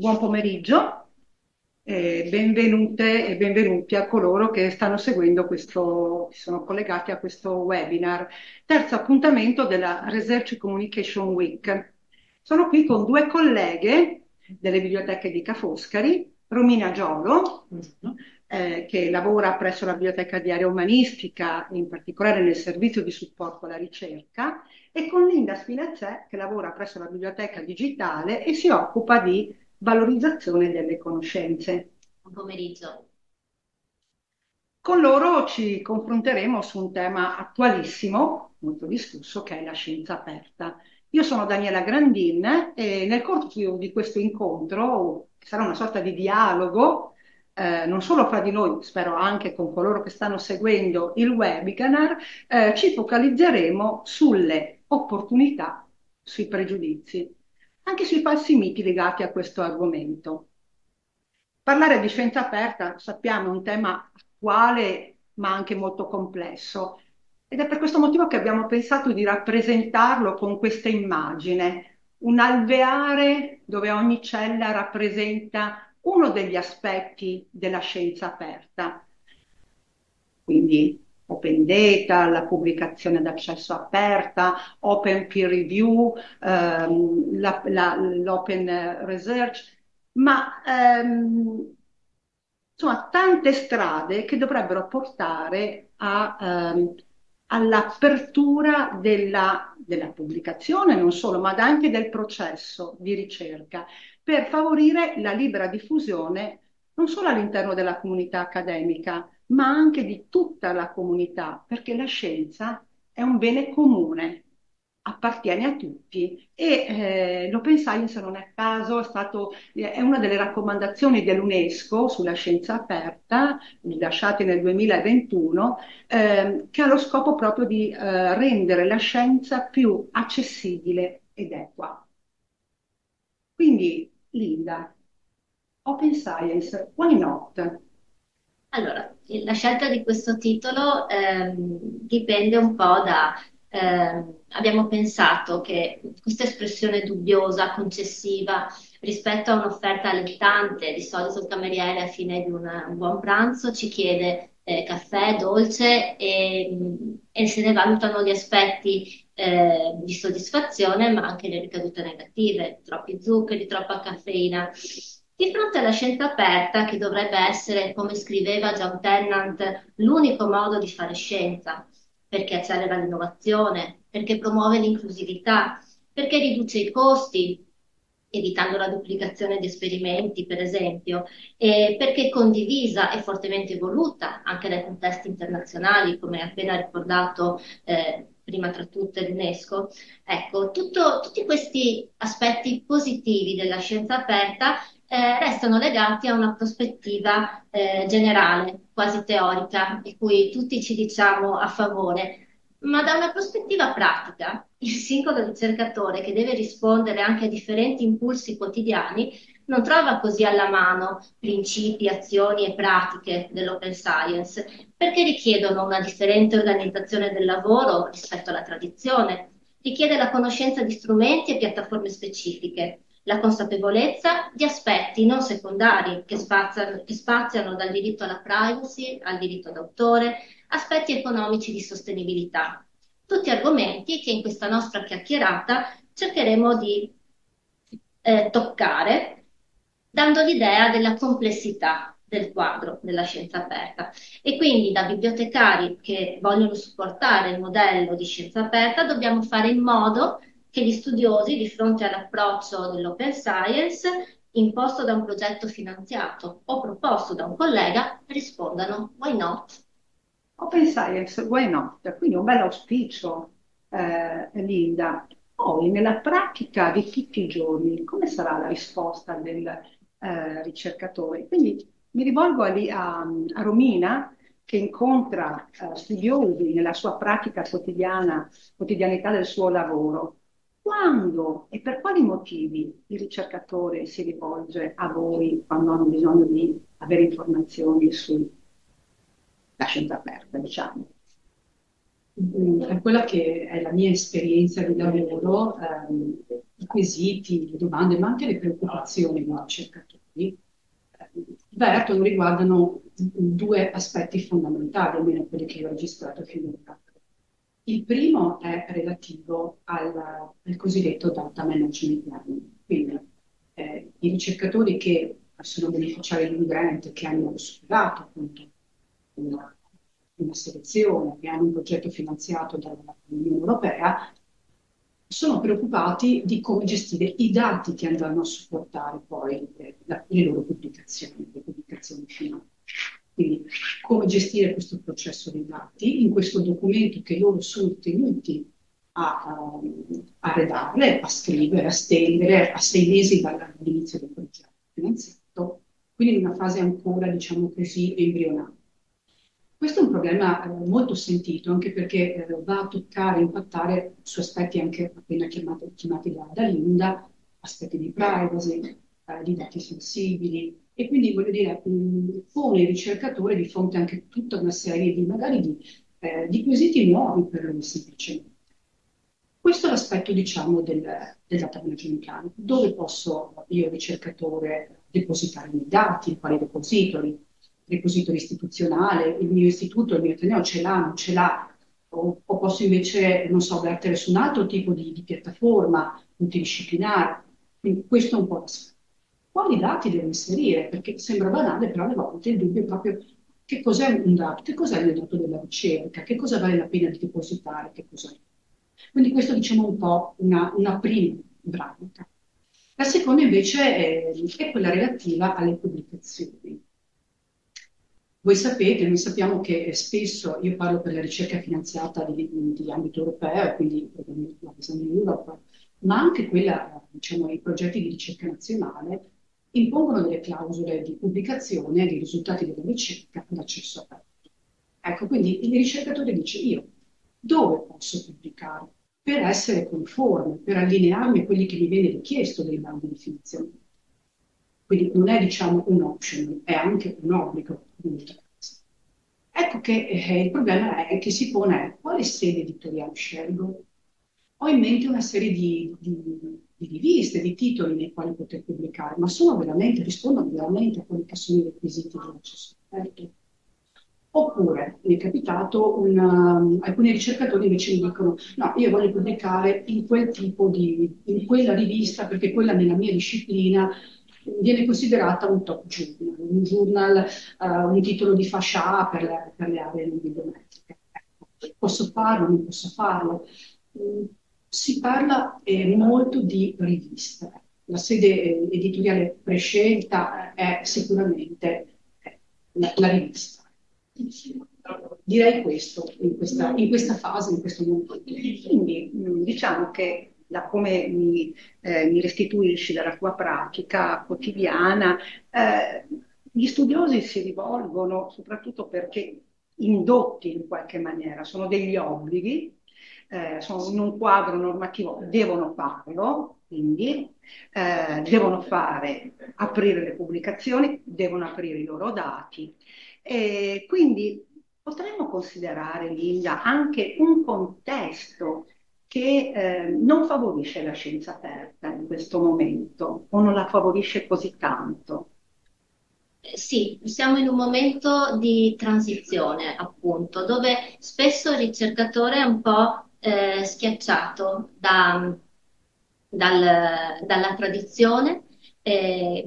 Buon pomeriggio, e benvenute e benvenuti a coloro che stanno seguendo questo, si sono collegati a questo webinar, terzo appuntamento della Research Communication Week. Sono qui con due colleghe delle biblioteche di Ca' Foscari, Romina Giolo, eh, che lavora presso la Biblioteca di Area Umanistica, in particolare nel servizio di supporto alla ricerca, e con Linda Spinazzè, che lavora presso la Biblioteca Digitale e si occupa di valorizzazione delle conoscenze. Buon pomeriggio. Con loro ci confronteremo su un tema attualissimo, molto discusso, che è la scienza aperta. Io sono Daniela Grandin e nel corso di questo incontro, che sarà una sorta di dialogo, eh, non solo fra di noi, spero anche con coloro che stanno seguendo il webinar, eh, ci focalizzeremo sulle opportunità, sui pregiudizi anche sui falsi miti legati a questo argomento. Parlare di scienza aperta, sappiamo, è un tema attuale ma anche molto complesso ed è per questo motivo che abbiamo pensato di rappresentarlo con questa immagine, un alveare dove ogni cella rappresenta uno degli aspetti della scienza aperta. Quindi open data, la pubblicazione d'accesso aperta, open peer review, ehm, la, la, l'open research, ma ehm, insomma tante strade che dovrebbero portare a, ehm, all'apertura della, della pubblicazione, non solo, ma anche del processo di ricerca, per favorire la libera diffusione non solo all'interno della comunità accademica, ma anche di tutta la comunità, perché la scienza è un bene comune, appartiene a tutti e eh, l'open science non è caso, è, stato, è una delle raccomandazioni dell'UNESCO sulla scienza aperta, rilasciate nel 2021, eh, che ha lo scopo proprio di eh, rendere la scienza più accessibile ed equa. Quindi, Linda, Open Science, why not? Allora, la scelta di questo titolo ehm, dipende un po' da... Ehm, abbiamo pensato che questa espressione dubbiosa, concessiva, rispetto a un'offerta allettante, di solito il cameriere a fine di una, un buon pranzo ci chiede eh, caffè, dolce e, e, se ne valutano gli aspetti eh, di soddisfazione, ma anche le ricadute negative, troppi zuccheri, troppa caffeina. Di fronte alla scienza aperta, che dovrebbe essere, come scriveva John Tennant, l'unico modo di fare scienza, perché accelera l'innovazione, perché promuove l'inclusività, perché riduce i costi, evitando la duplicazione di esperimenti, per esempio, e perché condivisa e fortemente voluta anche dai contesti internazionali, come appena ricordato eh, prima tra tutte l'UNESCO. Ecco, tutto, tutti questi aspetti positivi della scienza aperta eh, restano legati a una prospettiva eh, generale, quasi teorica, di cui tutti ci diciamo a favore, ma da una prospettiva pratica, il singolo ricercatore che deve rispondere anche a differenti impulsi quotidiani non trova così alla mano principi, azioni e pratiche dell'open science, perché richiedono una differente organizzazione del lavoro rispetto alla tradizione, richiede la conoscenza di strumenti e piattaforme specifiche, la consapevolezza di aspetti non secondari che spaziano, che spaziano dal diritto alla privacy al diritto d'autore, aspetti economici di sostenibilità. Tutti argomenti che in questa nostra chiacchierata cercheremo di eh, toccare, dando l'idea della complessità del quadro della scienza aperta. E quindi da bibliotecari che vogliono supportare il modello di scienza aperta dobbiamo fare in modo che gli studiosi, di fronte all'approccio dell'open science, imposto da un progetto finanziato o proposto da un collega, rispondano why not? Open science, why not? Quindi un bel auspicio, eh, Linda. Poi, nella pratica di tutti i giorni, come sarà la risposta del eh, ricercatore? Quindi mi rivolgo a, a, a Romina, che incontra eh, studiosi nella sua pratica quotidiana, quotidianità del suo lavoro. Quando e per quali motivi il ricercatore si rivolge a voi quando hanno bisogno di avere informazioni sulla scienza aperta, diciamo? Mm, Per quella che è la mia esperienza di lavoro, ehm, i quesiti, le domande, ma anche le preoccupazioni dei ricercatori, vertono, riguardano due aspetti fondamentali, almeno quelli che ho registrato finora. Il primo è relativo al, al cosiddetto data management planning, quindi eh, i ricercatori che sono beneficiari di un grant, che hanno superato appunto una, una selezione, che hanno un progetto finanziato dall'Unione Europea, sono preoccupati di come gestire i dati che andranno a supportare poi eh, la- le loro pubblicazioni, le pubblicazioni finali. Quindi come gestire questo processo dei dati in questo documento che loro sono tenuti a, um, a redarle, a scrivere, a stendere a sei mesi dall'inizio del progetto quindi in una fase ancora, diciamo così, embrionale. Questo è un problema eh, molto sentito, anche perché eh, va a toccare, impattare su aspetti anche appena chiamati, chiamati da, da Linda, aspetti di privacy, eh, di dati sensibili, e quindi voglio dire, pone il ricercatore di fronte anche a tutta una serie di, magari di, eh, di quesiti nuovi per lui semplicemente. Questo è l'aspetto, diciamo, del, del data management plan. Dove posso io, ricercatore, depositare i miei dati, quali depositori? Repository istituzionale, il mio istituto, il mio ateneo ce l'ha, non ce l'ha, o, o posso invece, non so, vertere su un altro tipo di, di piattaforma multidisciplinare. Quindi questo è un po' l'aspetto. Quali dati devo inserire? Perché sembra banale, però alle volte il dubbio è proprio che cos'è un dato, che cos'è il dato della ricerca, che cosa vale la pena di depositare, che cos'è. Quindi questo diciamo un po' una, una prima branca. La seconda invece è, è quella relativa alle pubblicazioni. Voi sapete, noi sappiamo che spesso, io parlo per la ricerca finanziata di, di ambito europeo, quindi la Design Europe, ma anche quella, diciamo, i progetti di ricerca nazionale, impongono delle clausole di pubblicazione dei risultati della ricerca ad accesso aperto. Ecco, quindi il ricercatore dice io dove posso pubblicare per essere conforme, per allinearmi a quelli che mi viene richiesto dai bandi di finanziamento. Quindi non è diciamo un option, è anche un obbligo. Ecco che eh, il problema è che si pone quale sede editoriale scelgo. Ho in mente una serie di, di, di riviste, di titoli nei quali poter pubblicare, ma sono veramente, rispondono veramente a quelli che sono i requisiti dell'accesso aperto. Oppure mi è capitato, una, alcuni ricercatori invece mi dicono no, io voglio pubblicare in quel tipo di, in quella rivista perché quella nella mia disciplina viene considerata un top journal, un journal, uh, un titolo di fascia A per le, per le aree bibliometriche. Ecco, posso farlo, non posso farlo. Mm, si parla eh, molto di riviste. La sede editoriale prescelta è sicuramente eh, la, la rivista. Direi questo in questa, in questa fase, in questo momento. Quindi mh, diciamo che da come mi, eh, mi restituisci dalla tua pratica quotidiana, eh, gli studiosi si rivolgono soprattutto perché indotti in qualche maniera, sono degli obblighi, eh, sono in un quadro normativo, devono farlo, quindi eh, devono fare, aprire le pubblicazioni, devono aprire i loro dati. E quindi potremmo considerare, Linda, anche un contesto che eh, non favorisce la scienza aperta in questo momento o non la favorisce così tanto. Sì, siamo in un momento di transizione, appunto, dove spesso il ricercatore è un po' eh, schiacciato da- dal- dalla tradizione eh,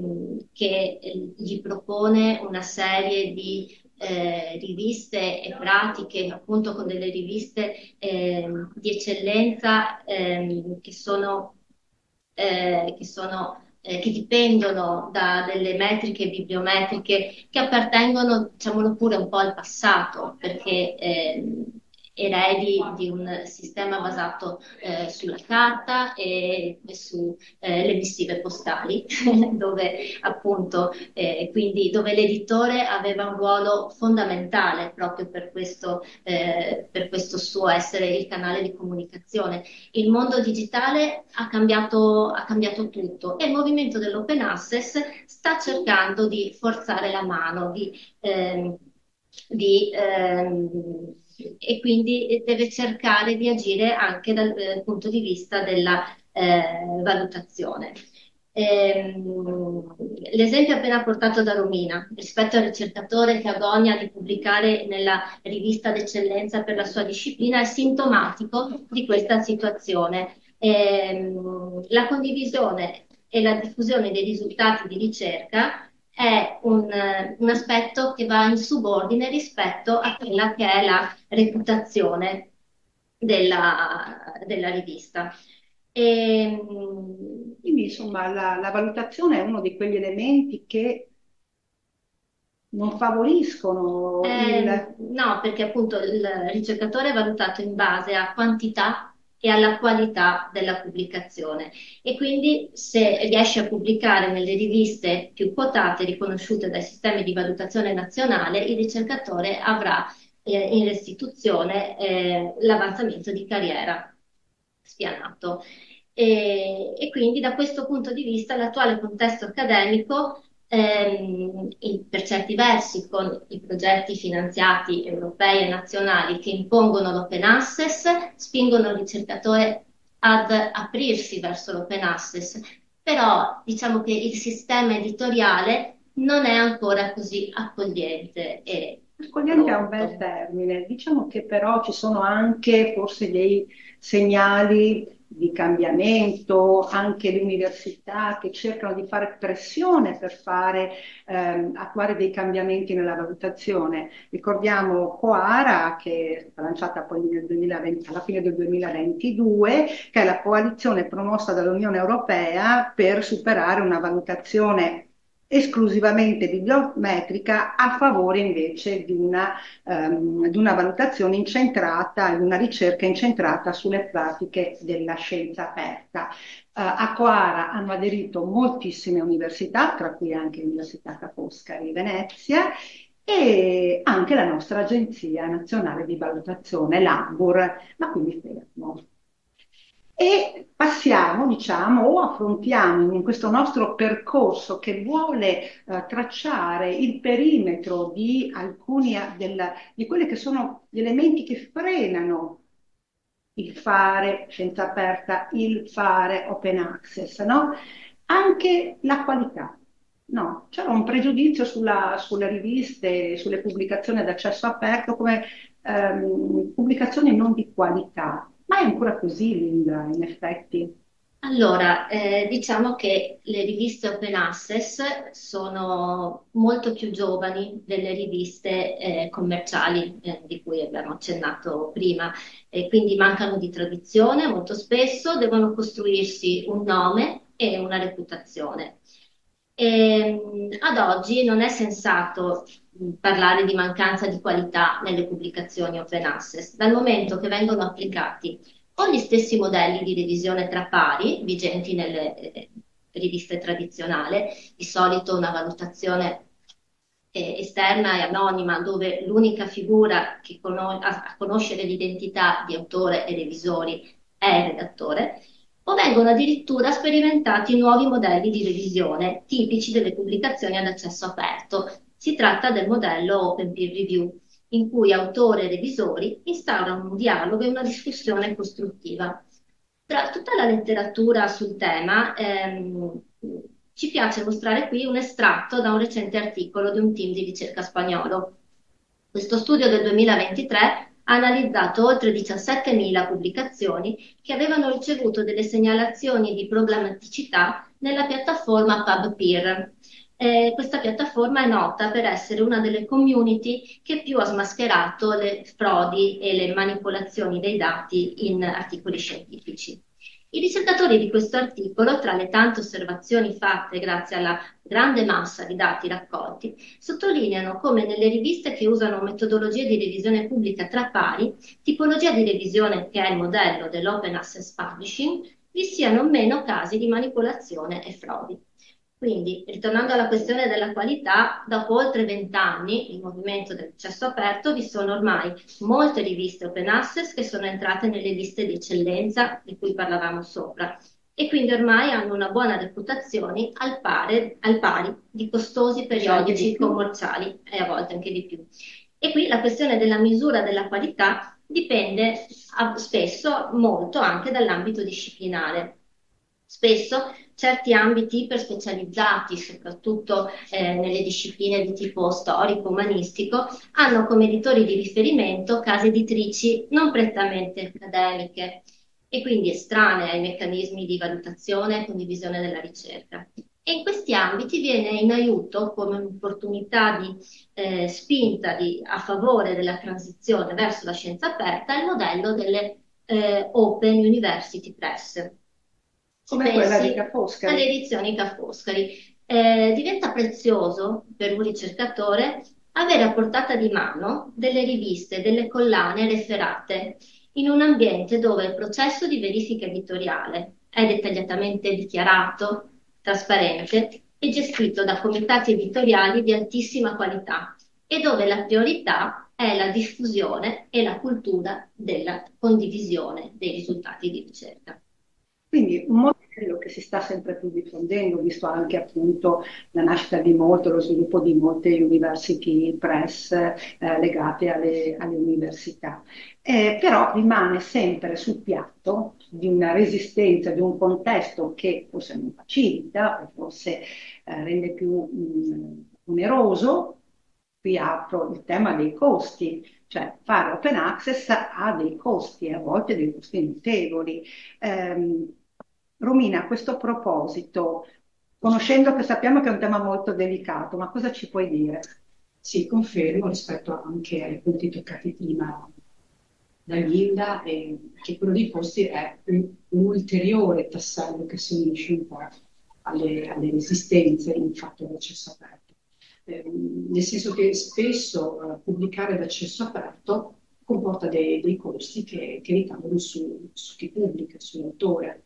che gli propone una serie di eh, riviste e pratiche, appunto con delle riviste ehm, di eccellenza ehm, che sono, eh, che sono eh, che dipendono da delle metriche bibliometriche che appartengono, diciamolo pure, un po' al passato, perché ehm, eredi di un sistema basato eh, sulla carta e, e sulle missive postali, dove appunto eh, quindi dove l'editore aveva un ruolo fondamentale proprio per questo, eh, per questo suo essere il canale di comunicazione. Il mondo digitale ha cambiato, ha cambiato tutto e il movimento dell'open access sta cercando di forzare la mano, di, ehm, di, ehm, e quindi deve cercare di agire anche dal eh, punto di vista della eh, valutazione. Ehm, l'esempio appena portato da Romina rispetto al ricercatore che agogna di pubblicare nella rivista d'eccellenza per la sua disciplina è sintomatico di questa situazione. Ehm, la condivisione e la diffusione dei risultati di ricerca è un, un, aspetto che va in subordine rispetto a quella che è la reputazione della, della rivista. E, ehm, quindi, insomma, la, la valutazione è uno di quegli elementi che non favoriscono eh, il... No, perché appunto il ricercatore è valutato in base a quantità e alla qualità della pubblicazione e quindi se riesce a pubblicare nelle riviste più quotate riconosciute dai sistemi di valutazione nazionale, il ricercatore avrà eh, in restituzione eh, l'avanzamento di carriera spianato. E, e, quindi da questo punto di vista l'attuale contesto accademico, ehm, per certi versi con i progetti finanziati europei e nazionali che impongono l'open access, spingono il ricercatore ad aprirsi verso l'open access, però diciamo che il sistema editoriale non è ancora così accogliente e Accogliente è un bel termine, diciamo che però ci sono anche forse dei segnali di cambiamento, anche le università che cercano di fare pressione per fare, ehm, attuare dei cambiamenti nella valutazione. Ricordiamo Coara, che è stata lanciata poi nel 2020, alla fine del 2022, che è la coalizione promossa dall'Unione Europea per superare una valutazione esclusivamente bibliometrica a favore invece di una, um, di una valutazione incentrata, di una ricerca incentrata sulle pratiche della scienza aperta. Uh, a Coara hanno aderito moltissime università, tra cui anche l'Università Ca' Foscari di Venezia, e anche la nostra Agenzia Nazionale di Valutazione, l'ANBUR, ma quindi e passiamo, diciamo, o affrontiamo in questo nostro percorso che vuole eh, tracciare il perimetro di alcuni del, di quelli che sono gli elementi che frenano il fare scienza aperta, il fare open access, no? Anche la qualità. No, c'era un pregiudizio sulla, sulle riviste, sulle pubblicazioni ad accesso aperto come ehm, pubblicazioni non di qualità. Ma è ancora così, Linda, in effetti? Allora, eh, diciamo che le riviste open access sono molto più giovani delle riviste eh, commerciali eh, di cui abbiamo accennato prima, e quindi mancano di tradizione molto spesso, devono costruirsi un nome e una reputazione. E, ehm, ad oggi non è sensato parlare di mancanza di qualità nelle pubblicazioni open access, dal momento che vengono applicati o gli stessi modelli di revisione tra pari vigenti nelle eh, riviste tradizionali, di solito una valutazione eh, esterna e anonima dove l'unica figura che conos- a conoscere l'identità di autore e revisori è il redattore, o vengono addirittura sperimentati nuovi modelli di revisione tipici delle pubblicazioni ad accesso aperto, si tratta del modello Open Peer Review, in cui autore e revisori instaurano un dialogo e una discussione costruttiva. Tra tutta la letteratura sul tema, ehm, ci piace mostrare qui un estratto da un recente articolo di un team di ricerca spagnolo. Questo studio del 2023 ha analizzato oltre 17.000 pubblicazioni che avevano ricevuto delle segnalazioni di problematicità nella piattaforma PubPeer, eh, questa piattaforma è nota per essere una delle community che più ha smascherato le frodi e le manipolazioni dei dati in articoli scientifici. I ricercatori di questo articolo, tra le tante osservazioni fatte grazie alla grande massa di dati raccolti, sottolineano come nelle riviste che usano metodologie di revisione pubblica tra pari, tipologia di revisione che è il modello dell'Open Access Publishing, vi siano meno casi di manipolazione e frodi. Quindi, ritornando alla questione della qualità, dopo oltre vent'anni il movimento dell'accesso aperto vi sono ormai molte riviste open access che sono entrate nelle liste di eccellenza di cui parlavamo sopra e quindi ormai hanno una buona reputazione al, pari, al pari di costosi periodici commerciali e a volte anche di più. E qui la questione della misura della qualità dipende spesso molto anche dall'ambito disciplinare. Spesso certi ambiti iperspecializzati, soprattutto eh, nelle discipline di tipo storico-umanistico, hanno come editori di riferimento case editrici non prettamente accademiche e quindi estranee ai meccanismi di valutazione e condivisione della ricerca. E in questi ambiti viene in aiuto come un'opportunità di eh, spinta di, a favore della transizione verso la scienza aperta il modello delle eh, Open University Press come quella di Ca' Foscari. Alle edizioni Ca' Foscari. Eh, diventa prezioso per un ricercatore avere a portata di mano delle riviste, delle collane referate in un ambiente dove il processo di verifica editoriale è dettagliatamente dichiarato, trasparente e gestito da comitati editoriali di altissima qualità e dove la priorità è la diffusione e la cultura della condivisione dei risultati di ricerca. Quindi un modello che si sta sempre più diffondendo, visto anche appunto la nascita di molte, lo sviluppo di molte university press eh, legate alle, alle università. Eh, però rimane sempre sul piatto di una resistenza, di un contesto che forse non facilita o forse eh, rende più mh, oneroso. Qui apro il tema dei costi, cioè fare open access ha dei costi, a volte dei costi notevoli. Eh, Romina, a questo proposito, conoscendo che sappiamo che è un tema molto delicato, ma cosa ci puoi dire? Sì, confermo rispetto anche ai punti toccati prima da Linda, eh, che quello dei costi è un, un, ulteriore tassello che si unisce un po' alle, alle resistenze in fatto all'accesso aperto. Eh, nel senso che spesso eh, pubblicare d'accesso aperto comporta dei, dei costi che, che ricadono su, su chi pubblica, sull'autore.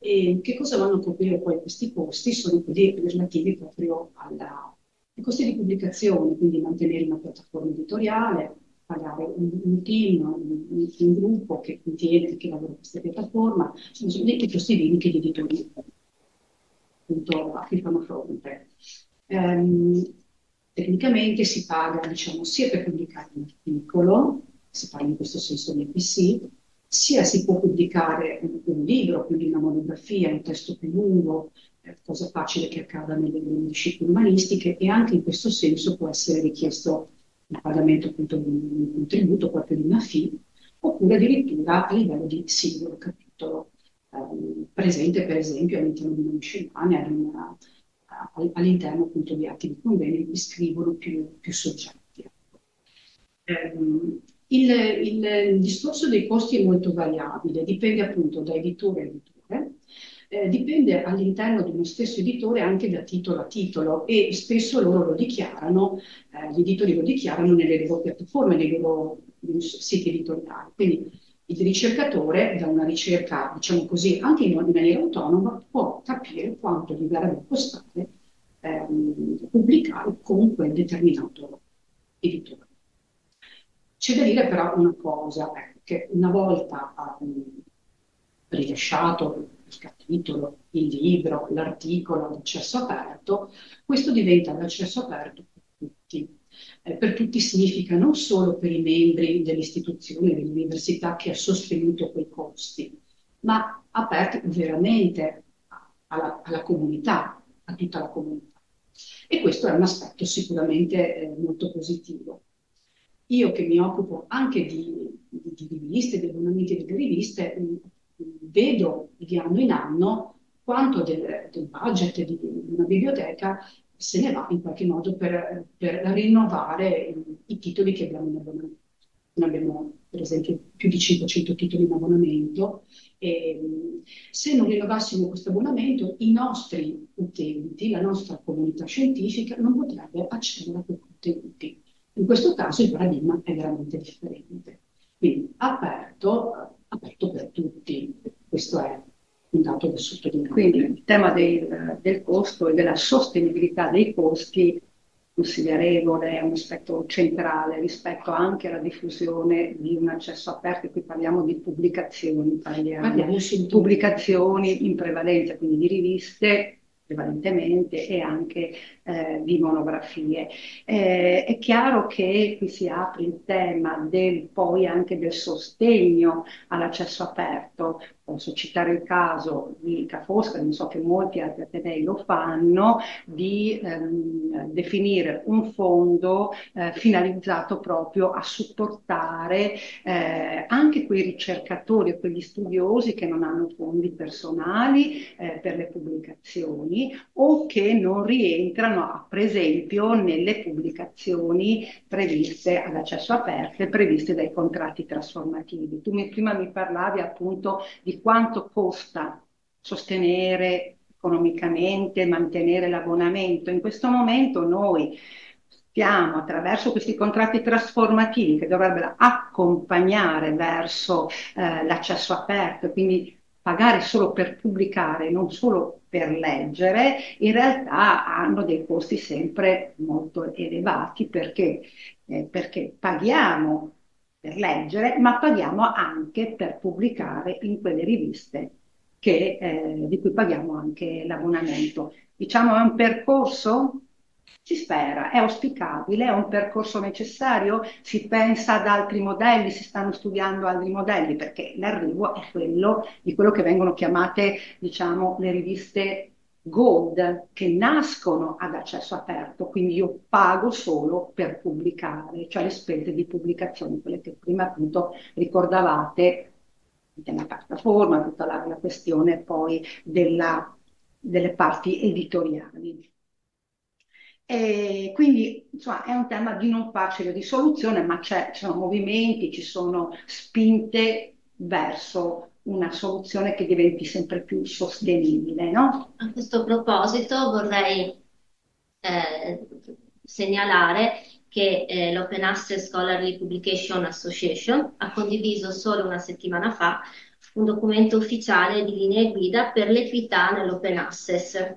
E che cosa vanno a coprire poi questi costi? Sono quelli relativi proprio alla, ai costi di pubblicazione, quindi mantenere una piattaforma editoriale, pagare un, un team, un, un, gruppo che contiene, che lavora questa piattaforma, sono dei costi che gli editori appunto a fronte. Um, tecnicamente si paga diciamo, sia per pubblicare un articolo, si parla in questo senso di EPC, sia si può pubblicare un, un, libro, quindi una monografia, un testo più lungo, eh, cosa facile che accada nelle, discipline umanistiche, e anche in questo senso può essere richiesto il pagamento appunto di un contributo, proprio di una fee, oppure addirittura a livello di singolo capitolo, ehm, presente per esempio all'interno di una miscellanea, all'interno appunto di atti di convegno che scrivono più, più soggetti. Um, il, il, discorso dei costi è molto variabile, dipende appunto da editore a editore, eh, dipende all'interno di uno stesso editore anche da titolo a titolo e spesso loro lo dichiarano, eh, gli editori lo dichiarano nelle loro piattaforme, nei loro siti editoriali. Quindi il ricercatore da una ricerca, diciamo così, anche in maniera autonoma, può capire quanto gli verrebbe costare ehm, pubblicare con quel determinato editore. C'è da dire però una cosa, ecco, che una volta um, rilasciato il capitolo, il libro, l'articolo ad accesso aperto, questo diventa l'accesso aperto per tutti. Eh, per tutti significa non solo per i membri dell'istituzione, dell'università che ha sostenuto quei costi, ma aperti veramente alla, alla comunità, a tutta la comunità. E questo è un aspetto sicuramente eh, molto positivo io che mi occupo anche di, di, di riviste, di abbonamenti delle riviste, vedo di anno in anno quanto del, del budget di, una biblioteca se ne va in qualche modo per, per rinnovare i, titoli che abbiamo in abbonamento. Noi abbiamo per esempio più di 500 titoli in abbonamento e se non rinnovassimo questo abbonamento i nostri utenti, la nostra comunità scientifica non potrebbe accedere a quei contenuti. In questo caso il paradigma è veramente differente. Quindi aperto, aperto per tutti, questo è un dato da sottolineare. Quindi il tema del, del costo e della sostenibilità dei costi considerevole, è un aspetto centrale rispetto anche alla diffusione di un accesso aperto, qui parliamo di pubblicazioni, parliamo di pubblicazioni in prevalenza, quindi di riviste prevalentemente e anche eh, di monografie. Eh, è chiaro che qui si apre il tema del, poi anche del sostegno all'accesso aperto. Posso citare il caso di Ca' Foscari, non so che molti altri atenei lo fanno, di ehm, definire un fondo eh, finalizzato proprio a supportare eh, anche quei ricercatori e quegli studiosi che non hanno fondi personali eh, per le pubblicazioni o che non rientrano, per esempio, nelle pubblicazioni previste ad accesso aperto previste dai contratti trasformativi. Tu mi, prima mi parlavi appunto di quanto costa sostenere economicamente, mantenere l'abbonamento. In questo momento noi stiamo attraverso questi contratti trasformativi che dovrebbero accompagnare verso eh, l'accesso aperto, quindi pagare solo per pubblicare, non solo per leggere, in realtà hanno dei costi sempre molto elevati perché, eh, perché paghiamo per leggere, ma paghiamo anche per pubblicare in quelle riviste che, eh, di cui paghiamo anche l'abbonamento. Diciamo è un percorso si spera, è auspicabile, è un percorso necessario, si pensa ad altri modelli, si stanno studiando altri modelli, perché l'arrivo è quello di quello che vengono chiamate, diciamo, le riviste gold, che nascono ad accesso aperto, quindi io pago solo per pubblicare, cioè le spese di pubblicazione, quelle che prima appunto ricordavate della piattaforma, tutta la, la questione poi della, delle parti editoriali. E quindi insomma, è un tema di non facile risoluzione, ma ci sono movimenti, ci sono spinte verso una soluzione che diventi sempre più sostenibile. No? A questo proposito vorrei eh, segnalare che eh, l'Open Access Scholarly Publication Association ha condiviso solo una settimana fa un documento ufficiale di linee guida per l'equità nell'open access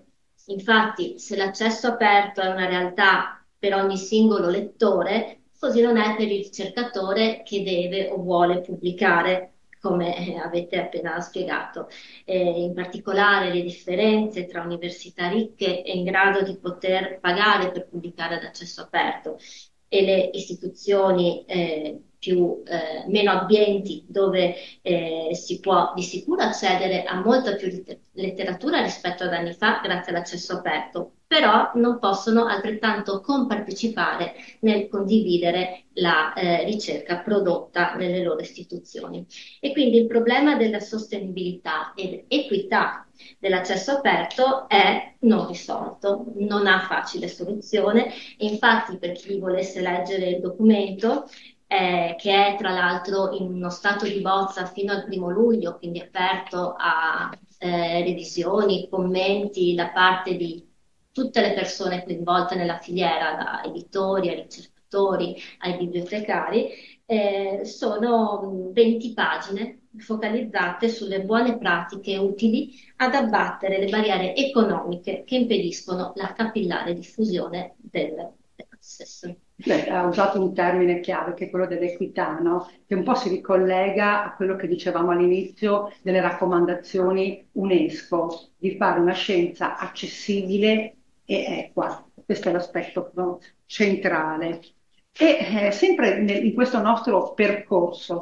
Infatti, se l'accesso aperto è una realtà per ogni singolo lettore, così non è per il ricercatore che deve o vuole pubblicare, come avete appena spiegato. Eh, in particolare le differenze tra università ricche e in grado di poter pagare per pubblicare ad accesso aperto e le istituzioni eh, più, eh, meno abbienti dove eh, si può di sicuro accedere a molta più letteratura rispetto ad anni fa grazie all'accesso aperto, però non possono altrettanto compartecipare nel condividere la eh, ricerca prodotta nelle loro istituzioni. E quindi il problema della sostenibilità ed equità dell'accesso aperto è non risolto, non ha facile soluzione. Infatti, per chi volesse leggere il documento, eh, che è tra l'altro in uno stato di bozza fino al primo luglio, quindi aperto a eh, revisioni, commenti da parte di tutte le persone coinvolte nella filiera, da editori a ricercatori ai bibliotecari, eh, sono 20 pagine focalizzate sulle buone pratiche utili ad abbattere le barriere economiche che impediscono la capillare diffusione del, dell'access. Beh, ha usato un termine chiave che è quello dell'equità, no? che un po' si ricollega a quello che dicevamo all'inizio delle raccomandazioni UNESCO, di fare una scienza accessibile e equa. Questo è l'aspetto no, centrale. E eh, sempre nel, in questo nostro percorso,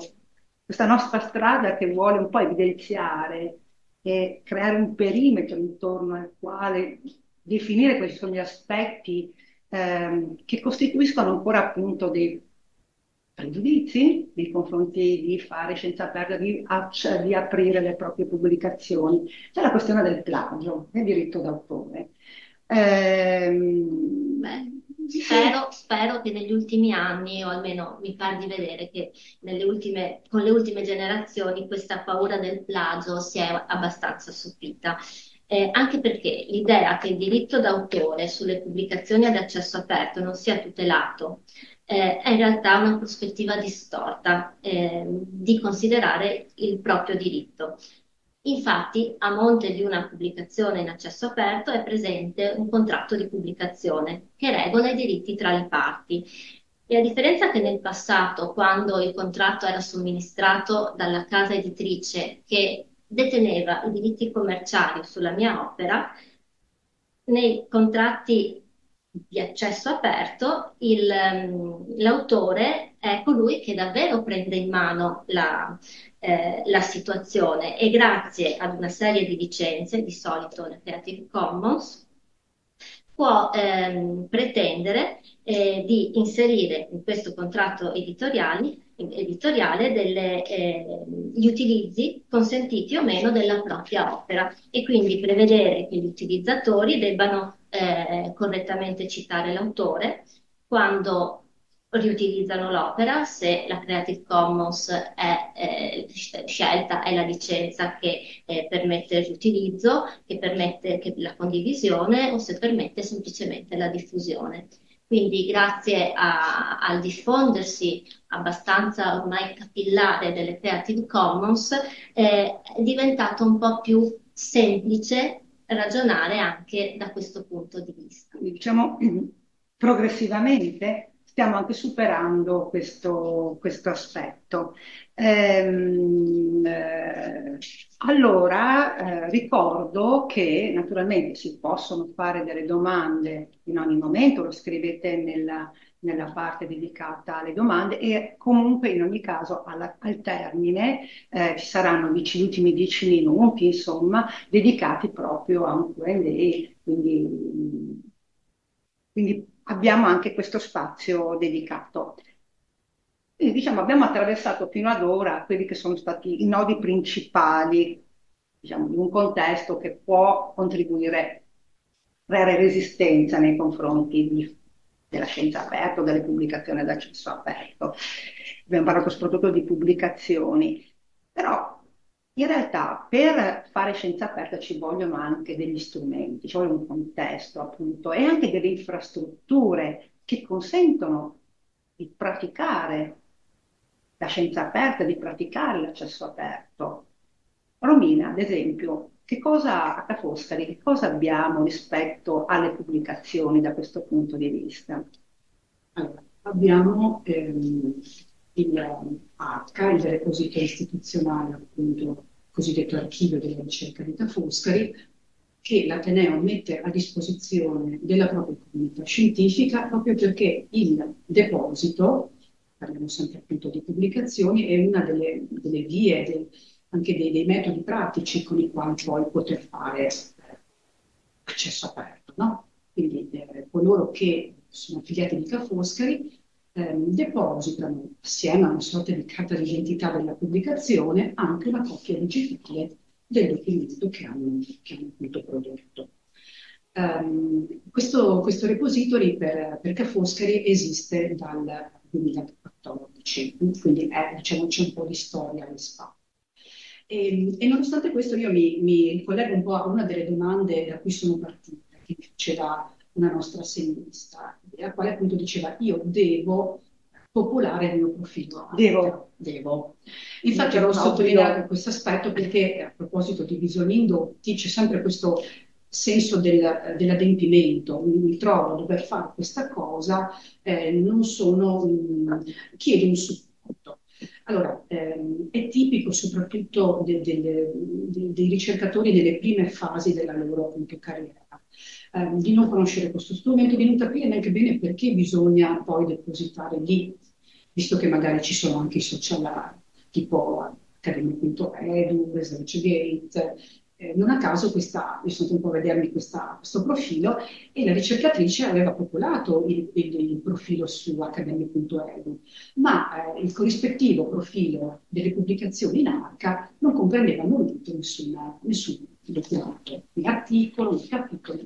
questa nostra strada che vuole un po' evidenziare e creare un perimetro intorno al quale definire questi sono gli aspetti ehm, che costituiscono ancora appunto dei pregiudizi nei confronti di fare scienza aperta, di, di aprire le proprie pubblicazioni. C'è la questione del plagio, del diritto d'autore. Ehm, spero, spero, che negli ultimi anni, o almeno mi pare di vedere che ultime, con le ultime generazioni questa paura del plagio si è abbastanza sopita eh, anche perché l'idea che il diritto d'autore sulle pubblicazioni ad accesso aperto non sia tutelato eh, è in realtà una prospettiva distorta eh, di considerare il proprio diritto. Infatti, a monte di una pubblicazione in accesso aperto è presente un contratto di pubblicazione che regola i diritti tra le parti. E a differenza che nel passato, quando il contratto era somministrato dalla casa editrice che deteneva i diritti commerciali sulla mia opera, nei contratti di accesso aperto il, ehm, l'autore è colui che davvero prende in mano la, eh, la situazione e grazie ad una serie di licenze, di solito le Creative Commons, può ehm, pretendere eh, di inserire in questo contratto editoriale delle, eh, gli utilizzi consentiti o meno della propria opera e quindi prevedere che gli utilizzatori debbano eh, correttamente citare l'autore quando riutilizzano l'opera, se la Creative Commons è eh, scelta, è la licenza che eh, permette il riutilizzo, che permette che la condivisione o se permette semplicemente la diffusione. Quindi grazie a, al diffondersi abbastanza ormai capillare delle Creative Commons eh, è diventato un po' più semplice ragionare anche da questo punto di vista. Diciamo progressivamente stiamo anche superando questo, questo aspetto. Ehm, eh, allora, eh, ricordo che naturalmente si possono fare delle domande in ogni momento, lo scrivete nella, nella parte dedicata alle domande e comunque in ogni caso alla, al termine eh, ci saranno gli ultimi dieci minuti, insomma, dedicati proprio a un Q&A, quindi, quindi abbiamo anche questo spazio dedicato. Quindi diciamo abbiamo attraversato fino ad ora quelli che sono stati i nodi principali diciamo, di un contesto che può contribuire a creare resistenza nei confronti di, della scienza aperta delle pubblicazioni ad accesso aperto. Abbiamo parlato soprattutto di pubblicazioni, però in realtà per fare scienza aperta ci vogliono anche degli strumenti, ci vuole un contesto appunto e anche delle infrastrutture che consentono di praticare la scienza aperta, di praticare l'accesso aperto. Romina, ad esempio, che cosa a Foscari, che cosa abbiamo rispetto alle pubblicazioni da questo punto di vista? Allora, abbiamo ehm, il ARCA, il repository istituzionale appunto cosiddetto archivio della ricerca di Foscari, che l'Ateneo mette a disposizione della propria comunità scientifica proprio perché il deposito, parliamo sempre appunto di pubblicazioni, è una delle, delle vie, de, anche dei, dei, metodi pratici con i quali poi poter fare accesso aperto. No? Quindi eh, coloro che sono affiliati di Ca' Foscari ehm, depositano assieme a una sorta di carta d'identità della pubblicazione anche una copia digitale del documento che hanno, che hanno appunto prodotto. Um, questo, questo, repository per, per Foscari esiste dal 2014, quindi è, diciamo, c'è un po' di storia alle spalle. E, e, nonostante questo io mi, mi ricollego un po' a una delle domande da cui sono partita, che c'era una nostra assegnista, la quale appunto diceva io devo popolare il mio profilo. Devo. Devo. Infatti avevo sottolineato questo aspetto perché a proposito di visioni indotti c'è sempre questo senso del, dell'adempimento. Mi trovo a dover fare questa cosa, eh, non sono, mh, mm, chiedo un supporto. Allora, ehm, è tipico soprattutto de, de, de, dei ricercatori nelle prime fasi della loro appunto, carriera eh, di non conoscere questo strumento, di non capire neanche bene perché bisogna poi depositare lì, visto che magari ci sono anche i social tipo Academy.edu, ResearchGate, eh, non a caso questa, io sono po' a vedermi questa, questo profilo e la ricercatrice aveva popolato il, il, il profilo su Academy.edu, ma eh, il corrispettivo profilo delle pubblicazioni in arca non comprendeva molto nessun, nessun documento, né articolo, né capitolo,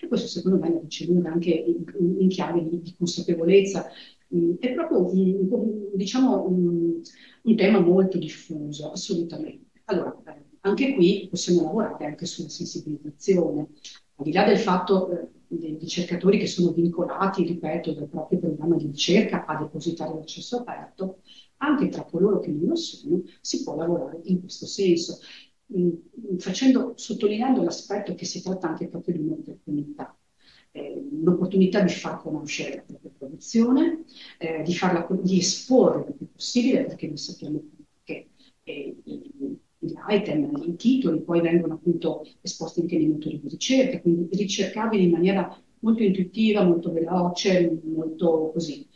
e questo secondo me la dice lunga anche in, in chiave di, di consapevolezza. Mm, è proprio un, diciamo, un, un, tema molto diffuso, assolutamente. Allora, eh, anche qui possiamo lavorare anche sulla sensibilizzazione, al di là del fatto eh, dei ricercatori che sono vincolati, ripeto, dal proprio programma di ricerca a depositare l'accesso aperto, anche tra coloro che non lo sono, si può lavorare in questo senso facendo, sottolineando l'aspetto che si tratta anche proprio di un'opportunità. Eh, un'opportunità di far conoscere la propria produzione, eh, di, farla, di esporre il più possibile, perché noi sappiamo che eh, i, i item, i titoli poi vengono appunto esposti anche nei motori di ricerca, quindi ricercabili in maniera molto intuitiva, molto veloce, molto così.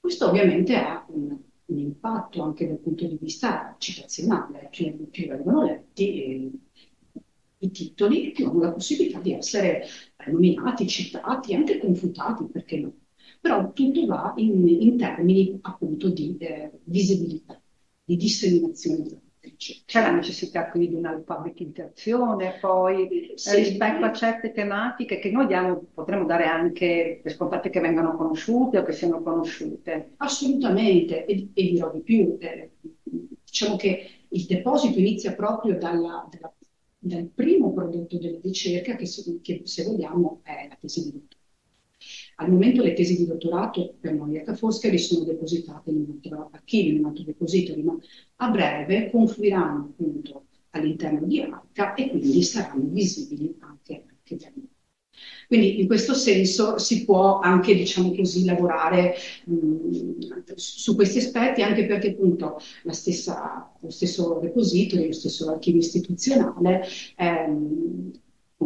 Questo ovviamente ha un, un impatto anche dal punto di vista citazionale, più, più vengono letti i titoli, più hanno la possibilità di essere nominati, citati, anche confutati, perché no? Però tutto va in, in termini appunto di eh, visibilità, di disseminazione della c'è la necessità quindi di un'alfabetizzazione poi sì. rispetto a certe tematiche che noi diamo, potremmo dare anche per scontate che vengano conosciute o che siano conosciute. Assolutamente, e, e dirò di più, eh, diciamo che il deposito inizia proprio dalla, dalla, dal primo prodotto della ricerca che, che se vogliamo è la tesi di dottorato. Al momento le tesi di dottorato per noi a Ca' Foscari sono depositate in un altro archivio, in un altro depository, ma a breve confluiranno appunto all'interno di ARCA e quindi saranno visibili anche, anche da noi. Quindi in questo senso si può anche, diciamo così, lavorare mh, su questi aspetti, anche perché appunto stessa, lo stesso repository, lo stesso archivio istituzionale ehm,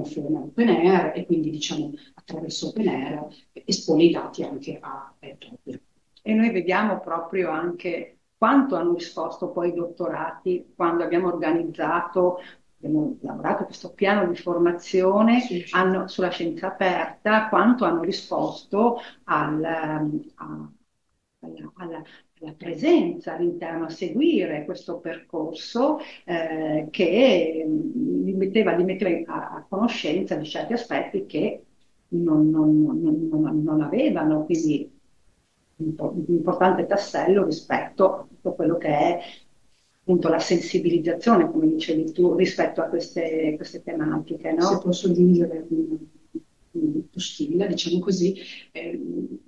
conferma Open Air e quindi diciamo attraverso Open Air espone i dati anche a Etopia. E noi vediamo proprio anche quanto hanno risposto poi i dottorati quando abbiamo organizzato abbiamo lavorato questo piano di formazione sì, sì. Hanno, sulla scienza aperta, quanto hanno risposto al, ehm, a, alla, alla, alla, presenza all'interno, a seguire questo percorso eh, che li metteva, li metteva a, conoscenza di certi aspetti che non, non, non, non avevano, quindi un importante tassello rispetto a tutto quello che è appunto la sensibilizzazione, come dicevi tu, rispetto a queste, queste tematiche. No? Se posso aggiungere un, postilla, diciamo così, eh,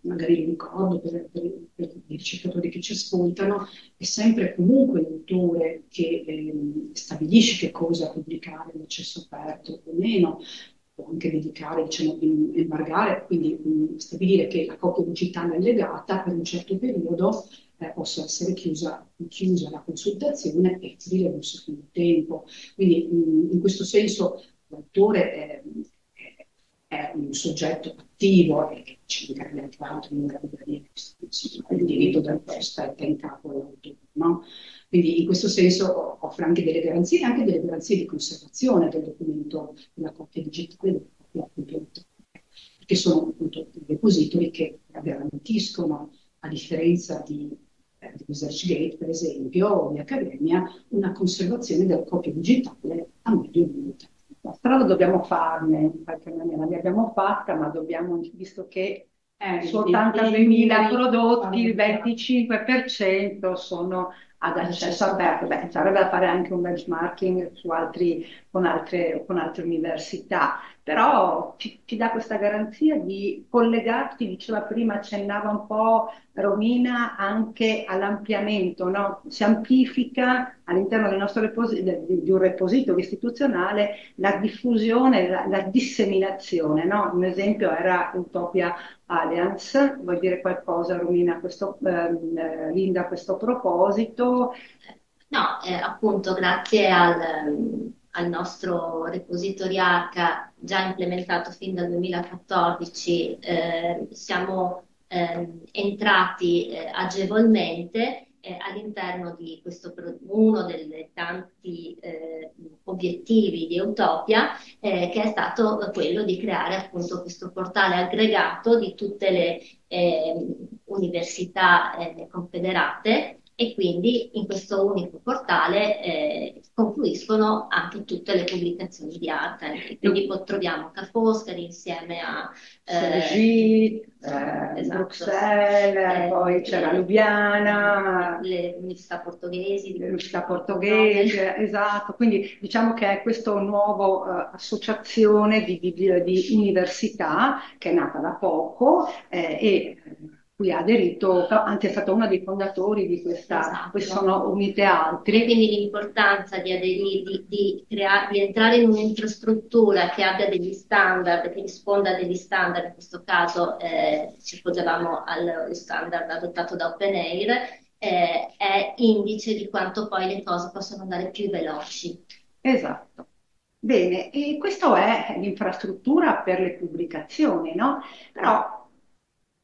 magari lo ricordo per, per, per, i ricercatori che ci ascoltano, è sempre comunque l'autore che eh, stabilisce che cosa pubblicare in accesso aperto o meno, può anche dedicare, diciamo, embargare, quindi mh, stabilire che la copia digitale è legata per un certo periodo eh, possa essere chiusa, chiusa, la consultazione e aprire un secondo tempo. Quindi mh, in questo senso l'autore è, è, un soggetto attivo e ci mancherebbe anche altro in grado di il diritto del testo è in capo. No? Quindi in questo senso offre anche delle garanzie, anche delle garanzie di conservazione del documento, della copia digitale, della copia appunto perché sono appunto dei depositori che garantiscono, a differenza di eh, di ResearchGate, per esempio, o di Accademia, una conservazione della copia digitale a medio lungo termine. La strada dobbiamo farne in qualche maniera, l'abbiamo fatta, ma dobbiamo, visto che eh, su 82.000 prodotti il 25% sono ad accesso aperto. Beh, sarebbe da fare anche un benchmarking altri, con, altre, con, altre, università, però ti, ti, dà questa garanzia di collegarti, diceva prima, accennava un po' Romina, anche all'ampliamento, no? si amplifica all'interno del nostro repository, di un repositorio istituzionale la diffusione, la, la disseminazione. No? Un esempio era Utopia Alliance, vuoi dire qualcosa Romina, questo, ehm, eh, Linda, a questo proposito? No, eh, appunto grazie al al nostro repository Arca già implementato fin dal 2014, eh, siamo eh, entrati eh, agevolmente eh, all'interno di questo uno dei tanti eh, obiettivi di Utopia, eh, che è stato quello di creare appunto questo portale aggregato di tutte le università confederate e quindi in questo unico portale eh, confluiscono anche tutte le pubblicazioni di arte. Quindi troviamo Ca' Foscari insieme a eh, Sergi, eh, esatto. Bruxelles, eh, poi c'era Lubiana, le università portoghesi. Le università portoghesi, esatto. Quindi diciamo che è questa nuova uh, associazione di, di, di, università che è nata da poco eh, e cui ha aderito, anzi è stato uno dei fondatori di questa, esatto. poi sono unite altri. E quindi l'importanza di, aderire, di, di, creare, di entrare in un'infrastruttura che abbia degli standard, che risponda a degli standard, in questo caso eh, ci appoggiavamo allo standard adottato da OpenAir, eh, è indice di quanto poi le cose possono andare più veloci. Esatto. Bene, e questo è l'infrastruttura per le pubblicazioni, no? Però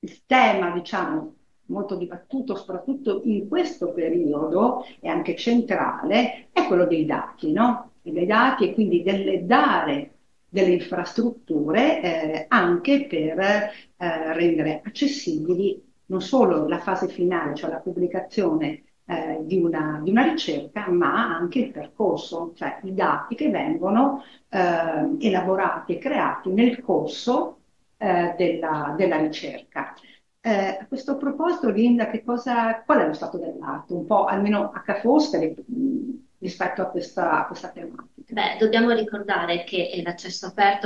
il tema, diciamo, molto dibattuto, soprattutto in questo periodo, e anche centrale, è quello dei dati, no? Dei dati e quindi delle dare delle infrastrutture eh, anche per eh, rendere accessibili non solo la fase finale, cioè la pubblicazione eh, di, una, di, una, ricerca, ma anche il percorso, cioè i dati che vengono eh, elaborati e creati nel corso eh, della, della, ricerca. Eh, a questo proposito, Linda, cosa, qual è lo stato dell'arte? Un po', almeno a Ca' Foscari, rispetto a questa, a questa tematica? Beh, dobbiamo ricordare che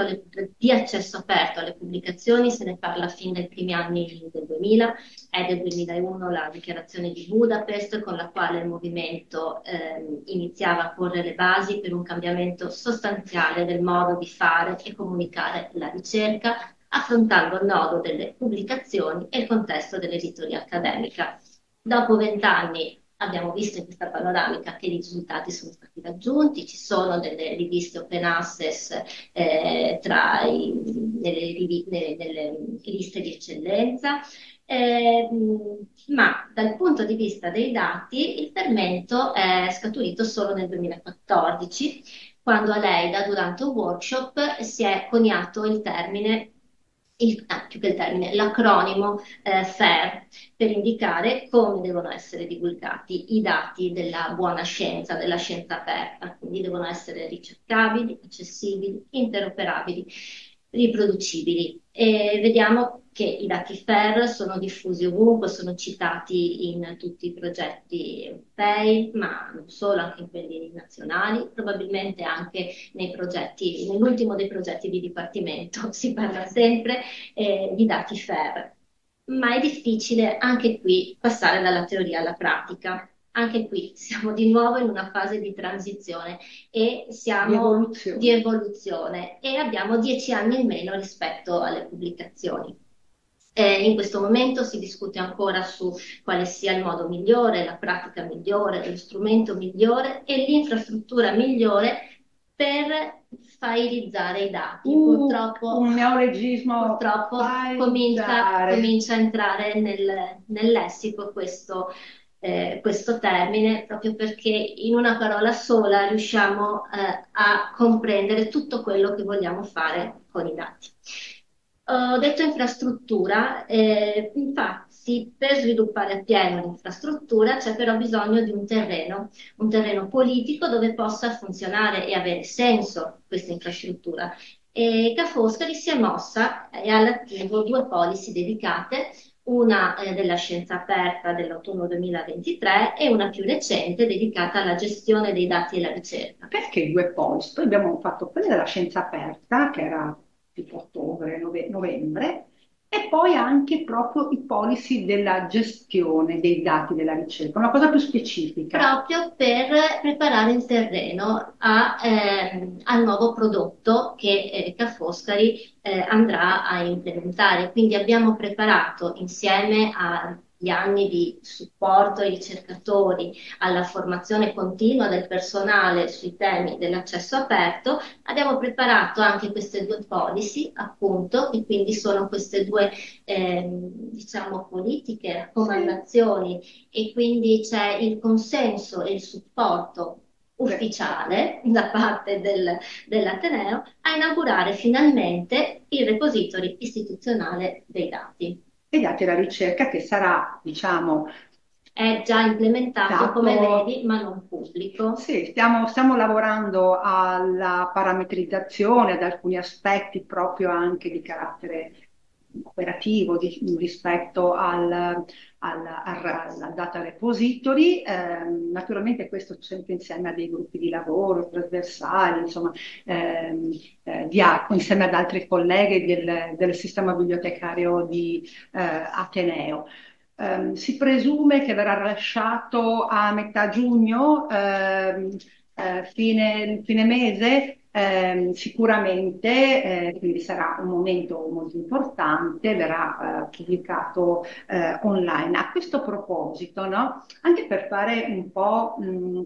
alle, di accesso aperto alle pubblicazioni se ne parla fin dai primi anni del 2000, è del 2001 la dichiarazione di Budapest con la quale il movimento eh, iniziava a porre le basi per un cambiamento sostanziale del modo di fare e comunicare la ricerca, affrontando il nodo delle pubblicazioni e il contesto dell'editoria accademica. Dopo vent'anni Abbiamo visto in questa panoramica che i risultati sono stati raggiunti, ci sono delle riviste open access eh, tra i, nelle, nelle, nelle, liste di eccellenza, eh, ma dal punto di vista dei dati il fermento è scaturito solo nel 2014, quando a Leida durante un workshop si è coniato il termine il, ah, più che il termine, l'acronimo eh, FAIR per indicare come devono essere divulgati i dati della buona scienza, della scienza aperta, quindi devono essere ricercabili, accessibili, interoperabili, riproducibili. E vediamo che i dati FAIR sono diffusi ovunque, sono citati in tutti i progetti europei, ma non solo, anche in quelli nazionali, probabilmente anche nei progetti, nell'ultimo dei progetti di dipartimento si parla sempre eh, di dati FAIR. Ma è difficile anche qui passare dalla teoria alla pratica. Anche qui siamo di nuovo in una fase di transizione e siamo di evoluzione, di evoluzione e abbiamo dieci anni in meno rispetto alle pubblicazioni. Eh, in questo momento si discute ancora su quale sia il modo migliore, la pratica migliore, lo strumento migliore e l'infrastruttura migliore per failizzare i dati. Uh, purtroppo, un neologismo purtroppo comincia, comincia, a entrare nel, nel lessico questo, eh, questo, termine, proprio perché in una parola sola riusciamo eh, a comprendere tutto quello che vogliamo fare con i dati. Ho detto infrastruttura, eh, infatti per sviluppare appieno l'infrastruttura c'è però bisogno di un terreno, un terreno politico dove possa funzionare e avere senso questa infrastruttura. E Ca' Foscari si è mossa e ha all'attivo due policy dedicate, una eh, della scienza aperta dell'autunno 2023 e una più recente dedicata alla gestione dei dati e alla ricerca. Perché due? Poi abbiamo fatto quella della scienza aperta, che era tipo ottobre, nove, novembre, e poi anche proprio i policy della gestione dei dati della ricerca, una cosa più specifica. Proprio per preparare il terreno a, eh, al nuovo prodotto che eh, Ca' Foscari eh, andrà a implementare. Quindi abbiamo preparato insieme a gli anni di supporto ai ricercatori, alla formazione continua del personale sui temi dell'accesso aperto, abbiamo preparato anche queste due policy, appunto, che quindi sono queste due, eh, diciamo, politiche, raccomandazioni e quindi c'è il consenso e il supporto ufficiale da parte del, dell'Ateneo a inaugurare finalmente il repository istituzionale dei dati e dati alla ricerca che sarà, diciamo, è già implementato, stato, come vedi, ma non pubblico. Sì, stiamo, stiamo, lavorando alla parametrizzazione, ad alcuni aspetti proprio anche di carattere operativo di, rispetto al, al, al, al, data repository. Eh, naturalmente questo sempre insieme a dei gruppi di lavoro trasversali, insomma, ehm, eh, di, insieme ad altri colleghi del, del sistema bibliotecario di eh, Ateneo. Um, si presume che verrà rilasciato a metà giugno, ehm, eh, fine, fine, mese, eh, sicuramente, eh, quindi sarà un momento molto importante, verrà eh, pubblicato eh, online. A questo proposito, no? anche per fare un po' mh,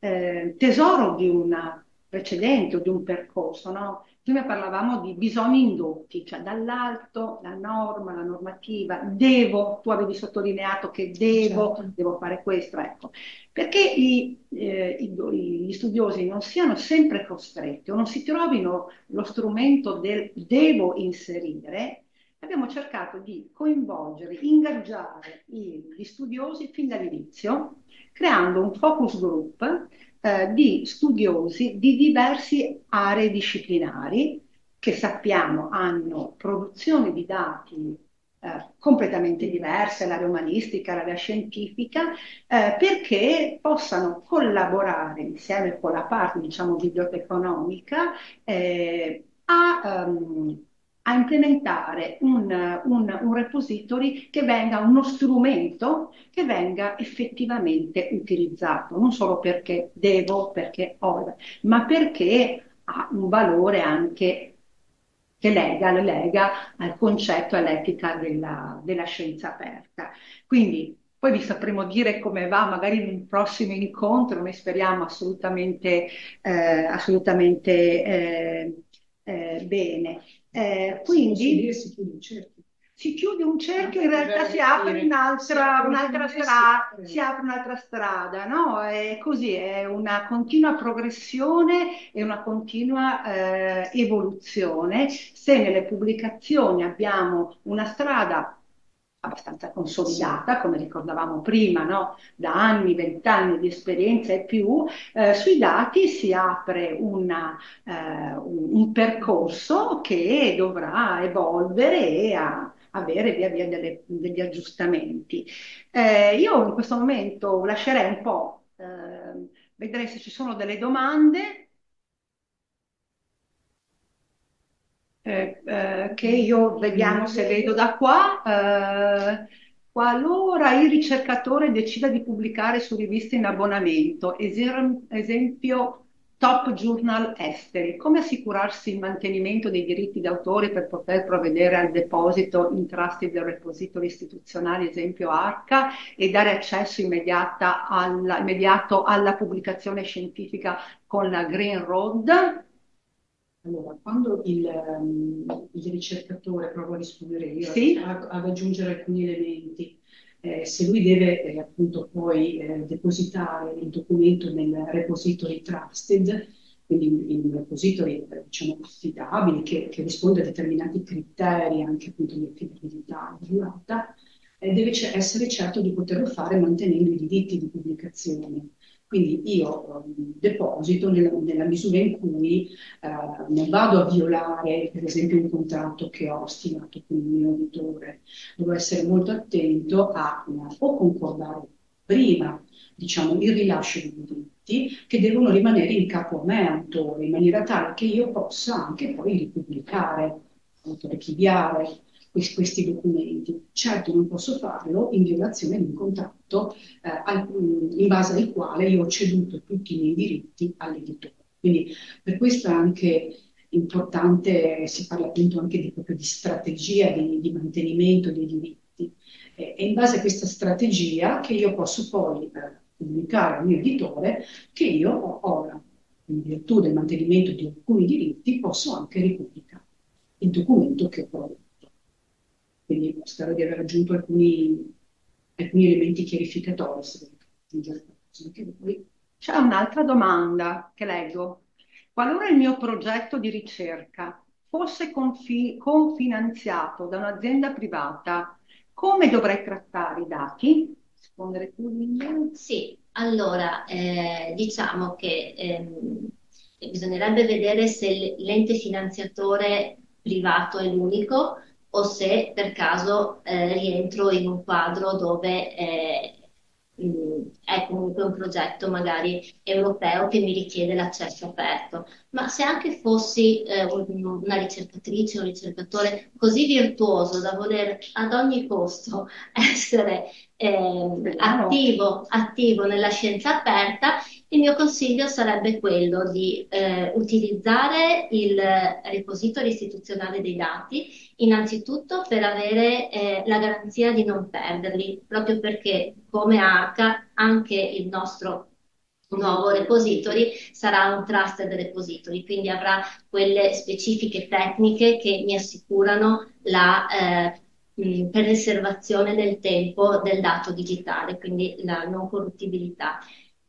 eh, tesoro di un precedente o di un percorso, no? Prima parlavamo di bisogni indotti, cioè dall'alto la norma, la normativa, devo, tu avevi sottolineato che devo, certo. devo fare questo, ecco, perché i, eh, gli studiosi non siano sempre costretti o non si trovino lo strumento del devo inserire, abbiamo cercato di coinvolgere, ingaggiare gli studiosi fin dall'inizio, creando un focus group eh, di studiosi di diverse aree disciplinari che sappiamo hanno produzione di dati eh, completamente diverse, l'area umanistica, l'area scientifica, eh, perché possano collaborare insieme con la parte, diciamo, biblioteconomica eh, a um, a implementare un, un, un, repository che venga uno strumento che venga effettivamente utilizzato, non solo perché devo, perché ho, ma perché ha un valore anche che lega, lega al concetto, all'etica della, della scienza aperta. Quindi poi vi sapremo dire come va, magari in un prossimo incontro, noi speriamo assolutamente, eh, assolutamente eh, eh, bene. Eh, quindi si chiude un cerchio. Si chiude un cerchio, in realtà si apre un'altra, un'altra strada, si apre un'altra strada, no? È così, è una continua progressione e una continua eh, evoluzione. Se nelle pubblicazioni abbiamo una strada abbastanza consolidata, come ricordavamo prima, no? da anni, vent'anni di esperienza e più, eh, sui dati si apre una, eh, un, un, percorso che dovrà evolvere e a, avere via via delle, degli aggiustamenti. Eh, io in questo momento lascerei un po', eh, vedrei se ci sono delle domande. Eh, eh, che io vediamo se vedo da qua. Eh, qualora il ricercatore decida di pubblicare su riviste in abbonamento, esempio top journal esteri, come assicurarsi il mantenimento dei diritti d'autore per poter provvedere al deposito in trusted repository istituzionali, esempio ARCA, e dare accesso alla, immediato alla pubblicazione scientifica con la Green Road? Allora, quando il, um, il ricercatore, provo a rispondere io, sì? ad aggiungere alcuni elementi, eh, se lui deve eh, appunto poi eh, depositare il documento nel repository trusted, quindi un repository diciamo affidabile che, che, risponde a determinati criteri anche appunto di affidabilità e durata, eh, deve essere certo di poterlo fare mantenendo i diritti di pubblicazione. Quindi io um, deposito nella, nella, misura in cui uh, non vado a violare, per esempio, un contratto che ho stimato con il mio editore. Devo essere molto attento a uh, o concordare prima diciamo, il rilascio dei diritti che devono rimanere in capo a me, autore, in maniera tale che io possa anche poi ripubblicare, archiviare questi documenti. Certo non posso farlo in violazione di un contratto eh, in base al quale io ho ceduto tutti i miei diritti all'editore. Quindi per questo è anche importante, si parla appunto anche di, proprio di strategia di, di mantenimento dei diritti. Eh, è in base a questa strategia che io posso poi eh, comunicare al mio editore che io ora, in virtù del mantenimento di alcuni diritti, posso anche ripubblicare il documento che ho prodotto. Quindi spero di aver aggiunto alcuni, alcuni elementi chiarificatori. C'è un'altra domanda che leggo. Qualora il mio progetto di ricerca fosse confi- confinanziato da un'azienda privata, come dovrei trattare i dati? Rispondere tu, Lilian? Sì, allora eh, diciamo che ehm, bisognerebbe vedere se l'ente finanziatore privato è l'unico o se per caso eh, rientro in un quadro dove eh, è comunque un progetto magari europeo che mi richiede l'accesso aperto. Ma se anche fossi eh, una ricercatrice, un ricercatore così virtuoso da voler ad ogni costo essere eh, attivo, attivo nella scienza aperta, Il mio consiglio sarebbe quello di eh, utilizzare il repository istituzionale dei dati, innanzitutto per avere eh, la garanzia di non perderli, proprio perché come Arca anche il nostro nuovo repository sarà un trusted repository, quindi avrà quelle specifiche tecniche che mi assicurano la eh, preservazione nel tempo del dato digitale, quindi la non corruttibilità.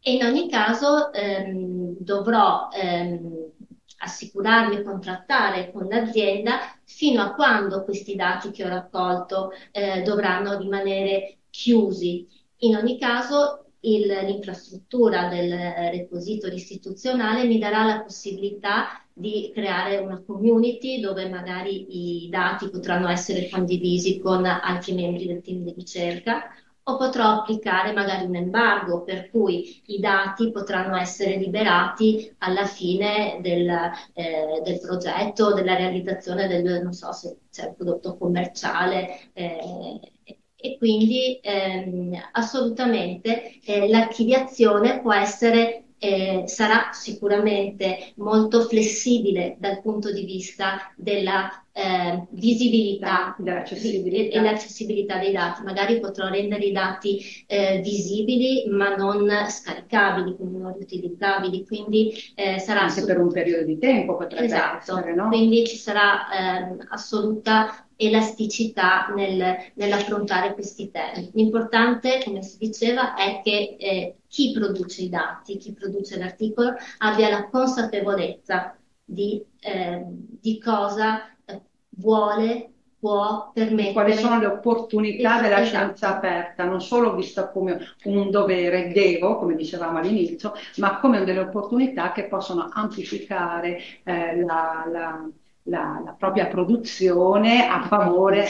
E in ogni caso ehm, dovrò ehm, assicurarmi, contrattare con l'azienda fino a quando questi dati che ho raccolto eh, dovranno rimanere chiusi. In ogni caso l'infrastruttura del repository istituzionale mi darà la possibilità di creare una community dove magari i dati potranno essere condivisi con altri membri del team di ricerca o potrò applicare magari un embargo per cui i dati potranno essere liberati alla fine del, eh, del progetto, della realizzazione del, non so se c'è il prodotto commerciale. Eh, e quindi ehm, assolutamente eh, l'archiviazione può essere eh, sarà sicuramente molto flessibile dal punto di vista della eh, visibilità e l'accessibilità dei dati. Magari potrò rendere i dati eh, visibili ma non scaricabili, quindi non riutilizzabili. Quindi eh, sarà anche per un periodo di tempo potrebbe esatto. essere, no? Quindi ci sarà ehm, assoluta elasticità nel, nell'affrontare questi temi. L'importante, come si diceva, è che eh, chi produce i dati, chi produce l'articolo, abbia la consapevolezza di, eh, di cosa eh, vuole, può permettere. Quali sono le opportunità della esatto. scienza aperta, non solo vista come un dovere, devo, come dicevamo all'inizio, ma come delle opportunità che possono amplificare eh, la, la la, la, propria produzione a favore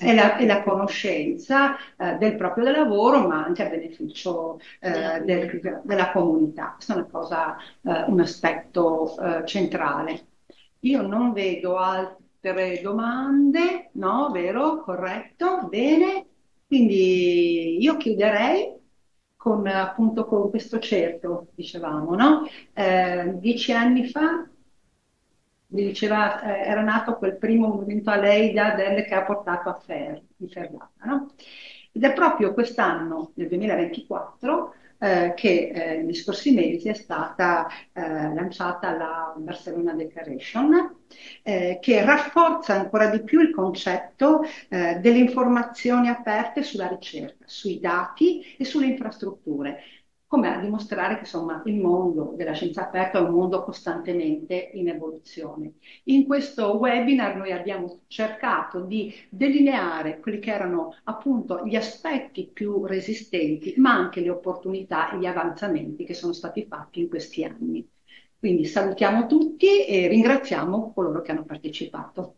e la, e la conoscenza eh, del proprio lavoro, ma anche a beneficio eh, del, della comunità. Questo è una cosa, eh, un aspetto eh, centrale. Io non vedo altre domande, no? Vero? Corretto? Bene. Quindi io chiuderei con appunto con questo certo, dicevamo, no? Eh, dieci anni fa mi diceva, eh, era nato quel primo movimento a Leida del, che ha portato a Fer, di Ferrata, no? Ed è proprio quest'anno, nel 2024, eh, che eh, negli scorsi mesi è stata eh, lanciata la Barcelona Declaration, eh, che rafforza ancora di più il concetto eh, delle informazioni aperte sulla ricerca, sui dati e sulle infrastrutture come a dimostrare che insomma, il mondo della scienza aperta è un mondo costantemente in evoluzione. In questo webinar noi abbiamo cercato di delineare quelli che erano appunto gli aspetti più resistenti, ma anche le opportunità e gli avanzamenti che sono stati fatti in questi anni. Quindi salutiamo tutti e ringraziamo coloro che hanno partecipato.